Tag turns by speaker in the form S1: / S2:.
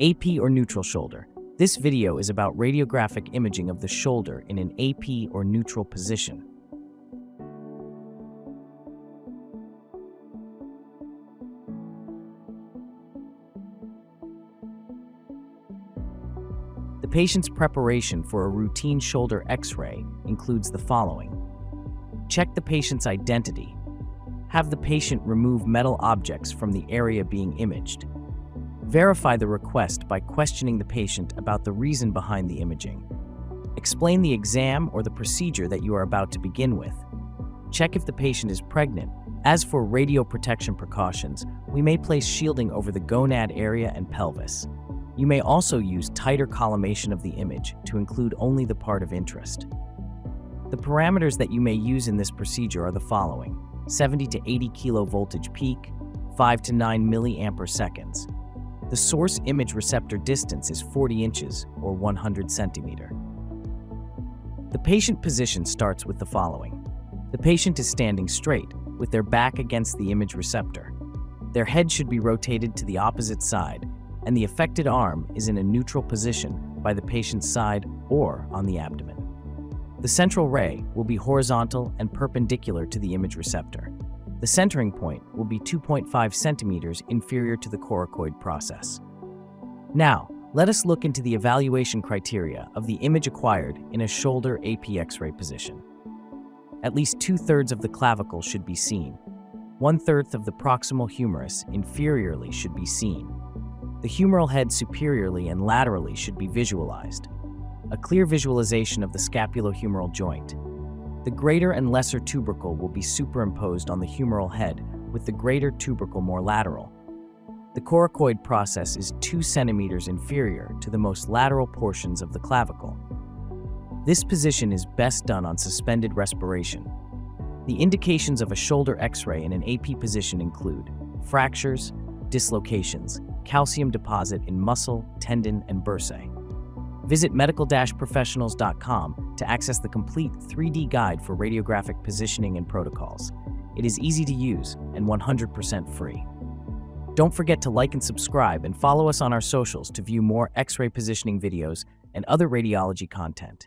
S1: AP or neutral shoulder. This video is about radiographic imaging of the shoulder in an AP or neutral position. The patient's preparation for a routine shoulder x-ray includes the following. Check the patient's identity. Have the patient remove metal objects from the area being imaged. Verify the request by questioning the patient about the reason behind the imaging. Explain the exam or the procedure that you are about to begin with. Check if the patient is pregnant. As for radioprotection precautions, we may place shielding over the gonad area and pelvis. You may also use tighter collimation of the image to include only the part of interest. The parameters that you may use in this procedure are the following 70 to 80 kilovoltage peak, 5 to 9 milliampere seconds. The source image receptor distance is 40 inches or 100 centimeter. The patient position starts with the following. The patient is standing straight with their back against the image receptor. Their head should be rotated to the opposite side and the affected arm is in a neutral position by the patient's side or on the abdomen. The central ray will be horizontal and perpendicular to the image receptor. The centering point will be 2.5 centimeters inferior to the coracoid process. Now, let us look into the evaluation criteria of the image acquired in a shoulder AP X-ray position. At least two-thirds of the clavicle should be seen. One-third of the proximal humerus inferiorly should be seen, the humeral head superiorly and laterally should be visualized. A clear visualization of the scapulohumeral joint. The greater and lesser tubercle will be superimposed on the humeral head, with the greater tubercle more lateral. The coracoid process is 2 centimeters inferior to the most lateral portions of the clavicle. This position is best done on suspended respiration. The indications of a shoulder x-ray in an AP position include fractures, dislocations, calcium deposit in muscle, tendon, and bursae. Visit medical-professionals.com to access the complete 3D guide for radiographic positioning and protocols. It is easy to use and 100% free. Don't forget to like and subscribe and follow us on our socials to view more X-ray positioning videos and other radiology content.